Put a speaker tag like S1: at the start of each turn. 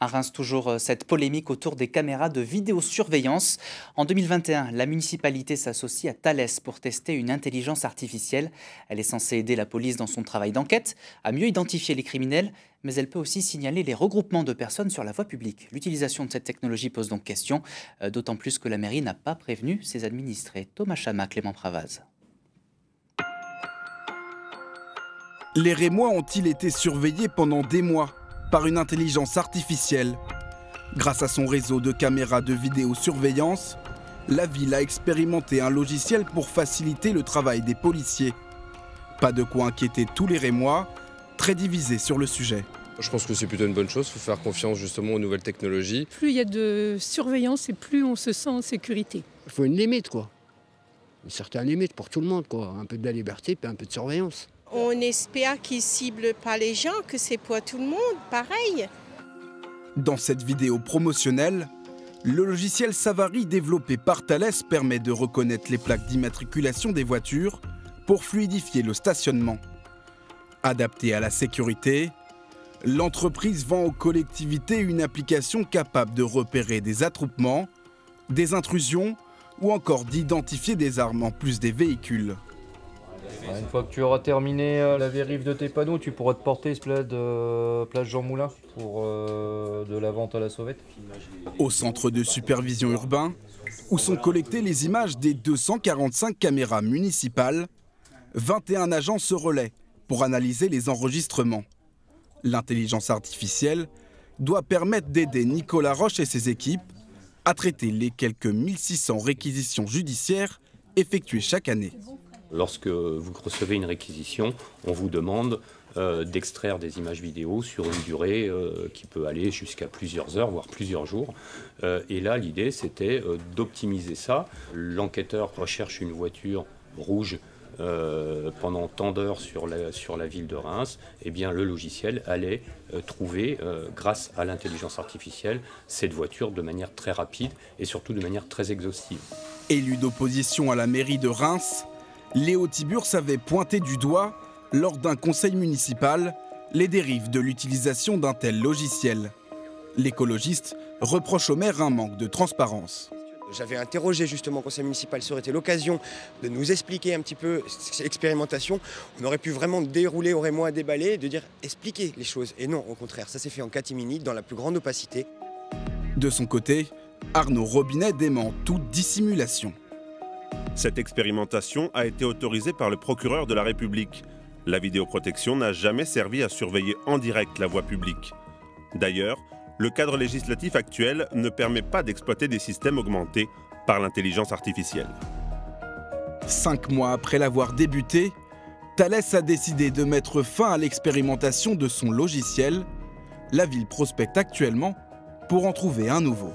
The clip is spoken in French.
S1: À Reims, toujours euh, cette polémique autour des caméras de vidéosurveillance. En 2021, la municipalité s'associe à Thales pour tester une intelligence artificielle. Elle est censée aider la police dans son travail d'enquête, à mieux identifier les criminels, mais elle peut aussi signaler les regroupements de personnes sur la voie publique. L'utilisation de cette technologie pose donc question, euh, d'autant plus que la mairie n'a pas prévenu ses administrés. Thomas Chama, Clément Pravaz.
S2: Les Rémois ont-ils été surveillés pendant des mois? Par une intelligence artificielle. Grâce à son réseau de caméras de vidéosurveillance, la ville a expérimenté un logiciel pour faciliter le travail des policiers. Pas de quoi inquiéter tous les Rémois, très divisés sur le sujet.
S3: Je pense que c'est plutôt une bonne chose, il faut faire confiance justement aux nouvelles technologies.
S4: Plus il y a de surveillance et plus on se sent en sécurité.
S5: Il faut une limite quoi. Une certaine limite pour tout le monde quoi. Un peu de la liberté puis un peu de surveillance.
S6: On espère qu'ils ciblent pas les gens, que c'est pour tout le monde, pareil.
S2: Dans cette vidéo promotionnelle, le logiciel Savary développé par Thales permet de reconnaître les plaques d'immatriculation des voitures pour fluidifier le stationnement. Adapté à la sécurité, l'entreprise vend aux collectivités une application capable de repérer des attroupements, des intrusions ou encore d'identifier des armes en plus des véhicules.
S7: Une fois que tu auras terminé euh, la vérif de tes panneaux, tu pourras te porter ce de euh, place Jean Moulin pour euh, de la vente à la sauvette.
S2: Au centre de supervision urbain, où sont collectées les images des 245 caméras municipales, 21 agents se relaient pour analyser les enregistrements. L'intelligence artificielle doit permettre d'aider Nicolas Roche et ses équipes à traiter les quelques 1600 réquisitions judiciaires effectuées chaque année.
S8: Lorsque vous recevez une réquisition, on vous demande euh, d'extraire des images vidéo sur une durée euh, qui peut aller jusqu'à plusieurs heures, voire plusieurs jours. Euh, et là, l'idée, c'était d'optimiser ça. L'enquêteur recherche une voiture rouge pendant tant d'heures sur la, sur la ville de Reims, eh bien, le logiciel allait trouver, grâce à l'intelligence artificielle, cette voiture de manière très rapide et surtout de manière très exhaustive.
S2: Élu d'opposition à la mairie de Reims, Léo Tiburce avait pointé du doigt, lors d'un conseil municipal, les dérives de l'utilisation d'un tel logiciel. L'écologiste reproche au maire un manque de transparence.
S9: J'avais interrogé justement le conseil municipal, ça aurait été l'occasion de nous expliquer un petit peu cette expérimentation. On aurait pu vraiment dérouler au Rémois à déballer, de dire expliquer les choses. Et non, au contraire, ça s'est fait en catimini, dans la plus grande opacité.
S2: De son côté, Arnaud Robinet dément toute dissimulation.
S10: Cette expérimentation a été autorisée par le procureur de la République. La vidéoprotection n'a jamais servi à surveiller en direct la voie publique. D'ailleurs, le cadre législatif actuel ne permet pas d'exploiter des systèmes augmentés par l'intelligence artificielle.
S2: Cinq mois après l'avoir débuté, Thales a décidé de mettre fin à l'expérimentation de son logiciel. La ville prospecte actuellement pour en trouver un nouveau.